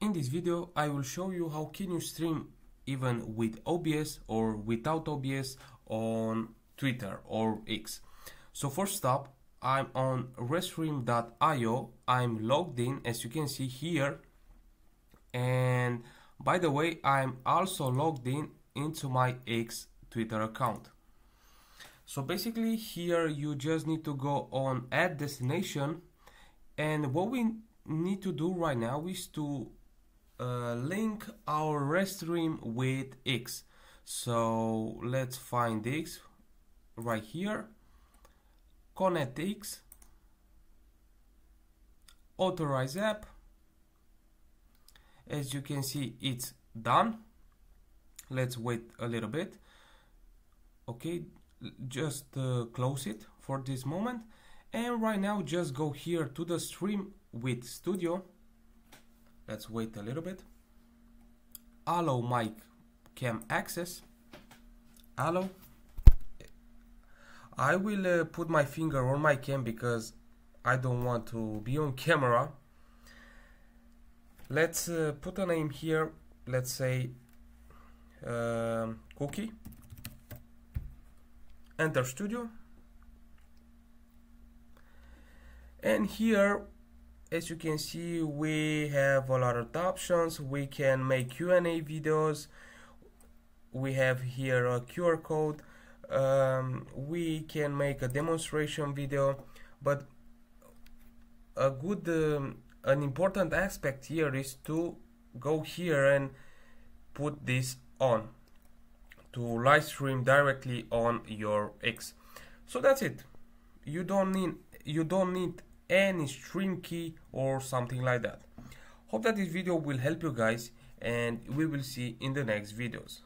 In this video I will show you how can you stream even with OBS or without OBS on Twitter or X. So first up I'm on restream.io I'm logged in as you can see here and by the way I'm also logged in into my X Twitter account. So basically here you just need to go on add destination and what we need to do right now is to uh, link our restream with X. So let's find X right here. Connect X. Authorize app. As you can see, it's done. Let's wait a little bit. Okay, just uh, close it for this moment. And right now, just go here to the stream with studio let's wait a little bit. Allow mic cam access. Allow I will uh, put my finger on my cam because I don't want to be on camera. Let's uh, put a name here. Let's say uh, cookie. Enter studio. And here as you can see we have a lot of options. We can make Q&A videos. We have here a QR code. Um, we can make a demonstration video. But a good um, an important aspect here is to go here and put this on to live stream directly on your X. So that's it. You don't need you don't need any stream key or something like that. Hope that this video will help you guys and we will see in the next videos.